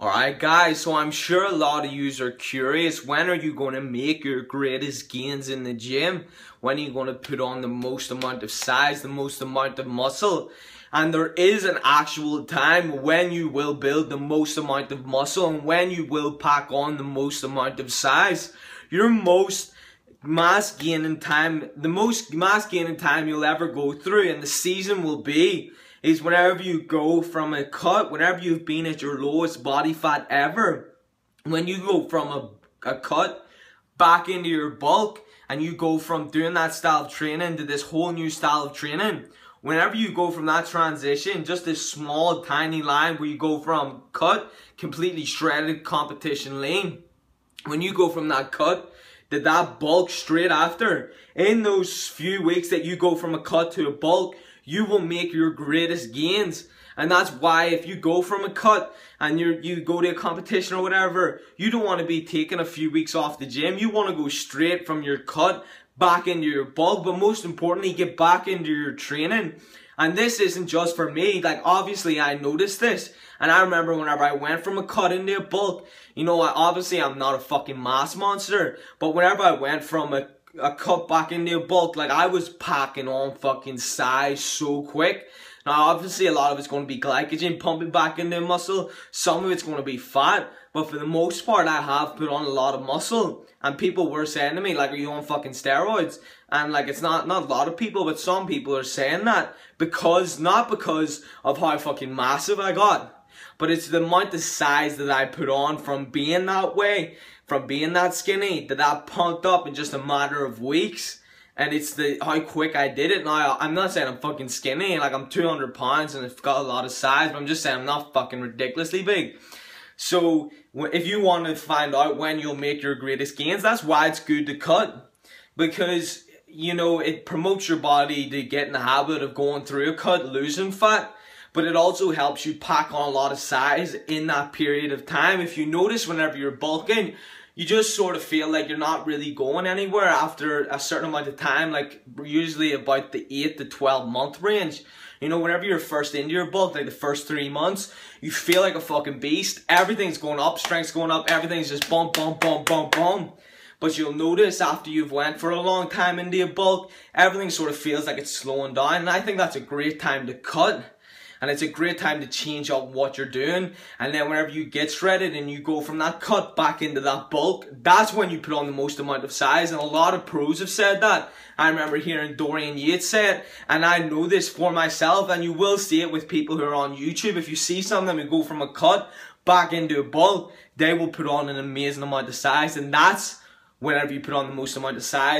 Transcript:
Alright guys, so I'm sure a lot of you are curious, when are you going to make your greatest gains in the gym? When are you going to put on the most amount of size, the most amount of muscle? And there is an actual time when you will build the most amount of muscle and when you will pack on the most amount of size. Your most mass gaining time, the most mass gaining time you'll ever go through and the season will be is whenever you go from a cut, whenever you've been at your lowest body fat ever, when you go from a, a cut back into your bulk and you go from doing that style of training to this whole new style of training, whenever you go from that transition, just this small tiny line where you go from cut, completely shredded competition lean, when you go from that cut to that bulk straight after, in those few weeks that you go from a cut to a bulk, you will make your greatest gains. And that's why if you go from a cut and you you go to a competition or whatever, you don't want to be taking a few weeks off the gym. You want to go straight from your cut back into your bulk, but most importantly, get back into your training. And this isn't just for me. Like, obviously, I noticed this. And I remember whenever I went from a cut into a bulk, you know, I, obviously I'm not a fucking mass monster, but whenever I went from a a cut back in a bulk. Like I was packing on fucking size so quick. Now obviously a lot of it's going to be glycogen pumping back into muscle. Some of it's going to be fat. But for the most part I have put on a lot of muscle. And people were saying to me like are you on fucking steroids? And like it's not not a lot of people but some people are saying that. Because not because of how fucking massive I got. But it's the amount of size that I put on from being that way from being that skinny that that punked up in just a matter of weeks. And it's the how quick I did it. Now, I'm not saying I'm fucking skinny, like I'm 200 pounds and I've got a lot of size, but I'm just saying I'm not fucking ridiculously big. So, if you want to find out when you'll make your greatest gains, that's why it's good to cut. Because, you know, it promotes your body to get in the habit of going through a cut, losing fat but it also helps you pack on a lot of size in that period of time. If you notice whenever you're bulking, you just sort of feel like you're not really going anywhere after a certain amount of time, like usually about the 8 to 12 month range. You know, whenever you're first into your bulk, like the first three months, you feel like a fucking beast. Everything's going up, strength's going up, everything's just bump, bump, bump, bump, bump. But you'll notice after you've went for a long time into your bulk, everything sort of feels like it's slowing down. And I think that's a great time to cut and it's a great time to change up what you're doing. And then whenever you get shredded and you go from that cut back into that bulk, that's when you put on the most amount of size. And a lot of pros have said that. I remember hearing Dorian Yates say it, and I know this for myself, and you will see it with people who are on YouTube. If you see some of them who go from a cut back into a bulk, they will put on an amazing amount of size, and that's whenever you put on the most amount of size.